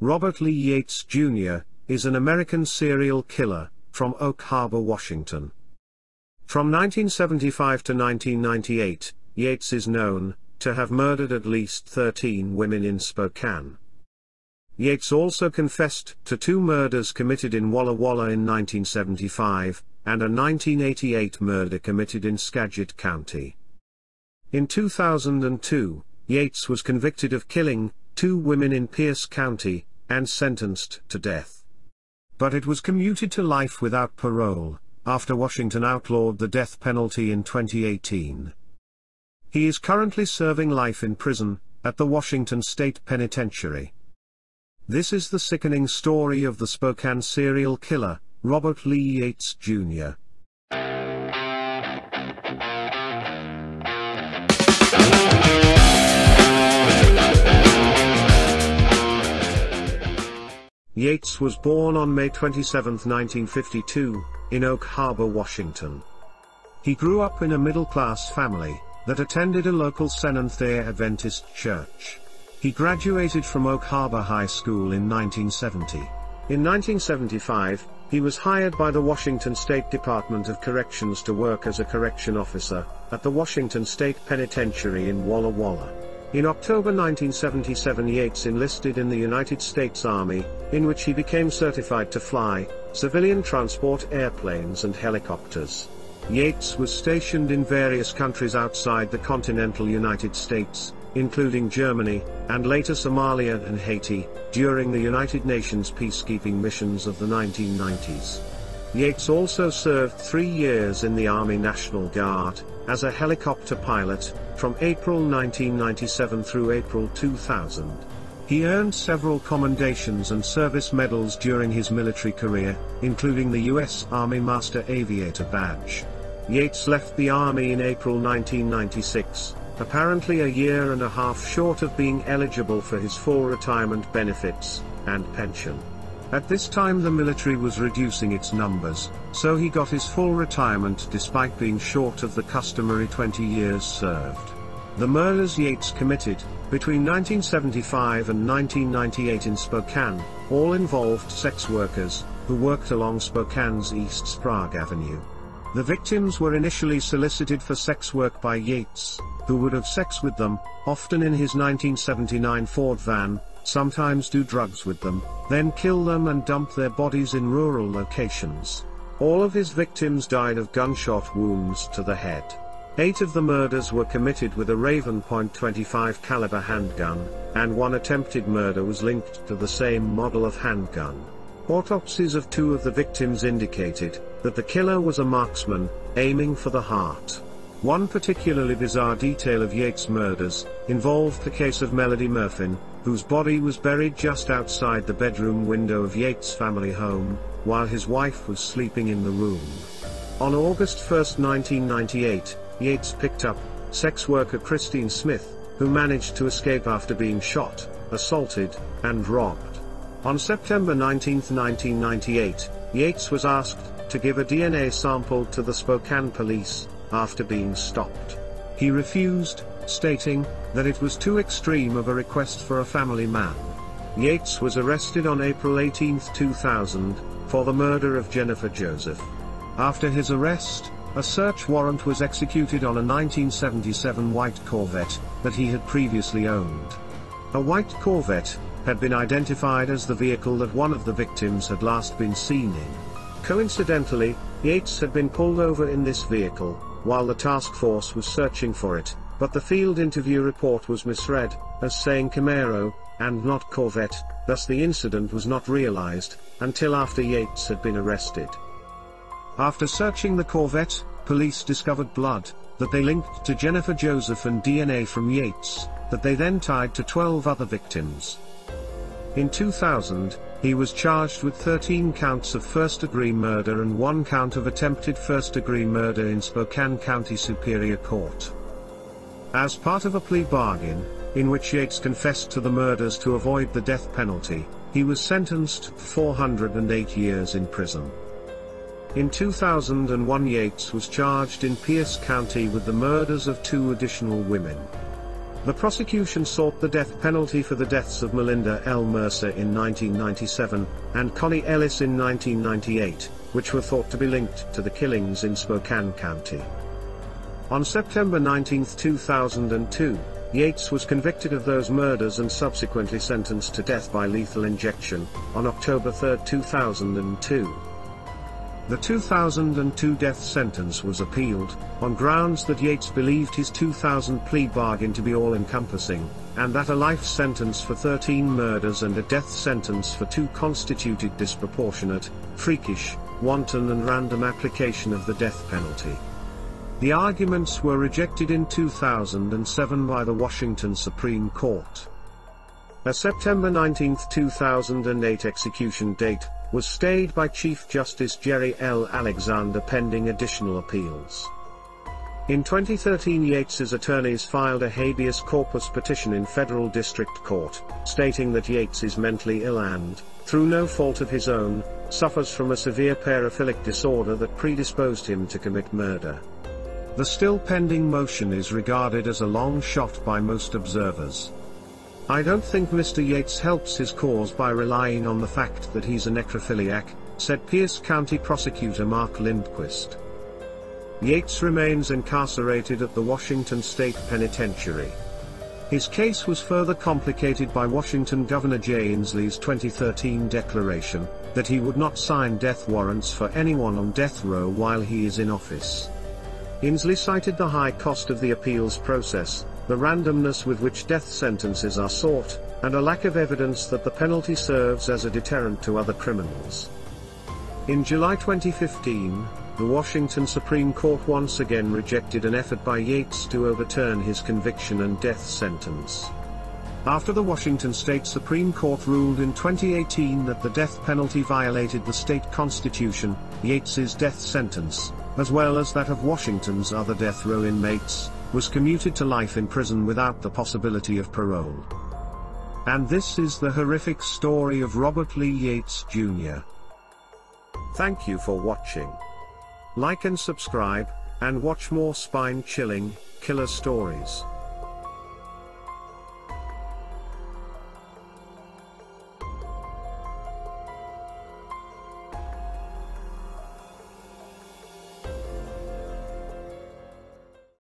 Robert Lee Yates Jr., is an American serial killer, from Oak Harbor, Washington. From 1975 to 1998, Yates is known to have murdered at least 13 women in Spokane. Yates also confessed to two murders committed in Walla Walla in 1975, and a 1988 murder committed in Skagit County. In 2002, Yates was convicted of killing two women in Pierce County, and sentenced to death. But it was commuted to life without parole, after Washington outlawed the death penalty in 2018. He is currently serving life in prison, at the Washington State Penitentiary. This is the sickening story of the Spokane serial killer, Robert Lee Yates, Jr. Yates was born on May 27, 1952, in Oak Harbor, Washington. He grew up in a middle-class family, that attended a local Seventh-day Adventist church. He graduated from Oak Harbor High School in 1970. In 1975, he was hired by the Washington State Department of Corrections to work as a correction officer, at the Washington State Penitentiary in Walla Walla. In October 1977 Yates enlisted in the United States Army, in which he became certified to fly, civilian transport airplanes and helicopters. Yates was stationed in various countries outside the continental United States, including Germany, and later Somalia and Haiti, during the United Nations peacekeeping missions of the 1990s. Yates also served three years in the Army National Guard, as a helicopter pilot, from April 1997 through April 2000. He earned several commendations and service medals during his military career, including the U.S. Army Master Aviator Badge. Yates left the Army in April 1996, apparently a year and a half short of being eligible for his full retirement benefits and pension. At this time the military was reducing its numbers, so he got his full retirement despite being short of the customary 20 years served. The murders Yates committed, between 1975 and 1998 in Spokane, all involved sex workers, who worked along Spokane's East Sprague Avenue. The victims were initially solicited for sex work by Yates, who would have sex with them, often in his 1979 Ford van, sometimes do drugs with them, then kill them and dump their bodies in rural locations. All of his victims died of gunshot wounds to the head. Eight of the murders were committed with a Raven .25 caliber handgun, and one attempted murder was linked to the same model of handgun. Autopsies of two of the victims indicated that the killer was a marksman, aiming for the heart. One particularly bizarre detail of Yates' murders involved the case of Melody Murfin, whose body was buried just outside the bedroom window of Yates' family home, while his wife was sleeping in the room. On August 1, 1998, Yates picked up sex worker Christine Smith, who managed to escape after being shot, assaulted, and robbed. On September 19, 1998, Yates was asked to give a DNA sample to the Spokane police, after being stopped. He refused, stating that it was too extreme of a request for a family man. Yates was arrested on April 18, 2000, for the murder of Jennifer Joseph. After his arrest, a search warrant was executed on a 1977 white Corvette that he had previously owned. A white Corvette had been identified as the vehicle that one of the victims had last been seen in. Coincidentally, Yates had been pulled over in this vehicle, while the task force was searching for it, but the field interview report was misread, as saying Camaro, and not Corvette, thus the incident was not realized, until after Yates had been arrested. After searching the Corvette, police discovered blood, that they linked to Jennifer Joseph and DNA from Yates, that they then tied to 12 other victims. In 2000, he was charged with 13 counts of first-degree murder and one count of attempted first-degree murder in Spokane County Superior Court. As part of a plea bargain, in which Yates confessed to the murders to avoid the death penalty, he was sentenced to 408 years in prison. In 2001 Yates was charged in Pierce County with the murders of two additional women. The prosecution sought the death penalty for the deaths of Melinda L. Mercer in 1997, and Connie Ellis in 1998, which were thought to be linked to the killings in Spokane County. On September 19, 2002, Yates was convicted of those murders and subsequently sentenced to death by lethal injection, on October 3, 2002. The 2002 death sentence was appealed, on grounds that Yates believed his 2000 plea bargain to be all-encompassing, and that a life sentence for 13 murders and a death sentence for two constituted disproportionate, freakish, wanton and random application of the death penalty. The arguments were rejected in 2007 by the Washington Supreme Court. A September 19, 2008 execution date was stayed by Chief Justice Gerry L. Alexander pending additional appeals. In 2013 Yates's attorneys filed a habeas corpus petition in federal district court, stating that Yates is mentally ill and, through no fault of his own, suffers from a severe paraphilic disorder that predisposed him to commit murder. The still pending motion is regarded as a long shot by most observers. I don't think Mr. Yates helps his cause by relying on the fact that he's a necrophiliac, said Pierce County prosecutor Mark Lindquist. Yates remains incarcerated at the Washington State Penitentiary. His case was further complicated by Washington Governor Jay Inslee's 2013 declaration, that he would not sign death warrants for anyone on death row while he is in office. Inslee cited the high cost of the appeals process, the randomness with which death sentences are sought, and a lack of evidence that the penalty serves as a deterrent to other criminals. In July 2015, the Washington Supreme Court once again rejected an effort by Yates to overturn his conviction and death sentence. After the Washington State Supreme Court ruled in 2018 that the death penalty violated the state constitution, Yates's death sentence, as well as that of Washington's other death row inmates, was commuted to life in prison without the possibility of parole. And this is the horrific story of Robert Lee Yates Jr. Thank you for watching. Like and subscribe, and watch more spine-chilling, killer stories.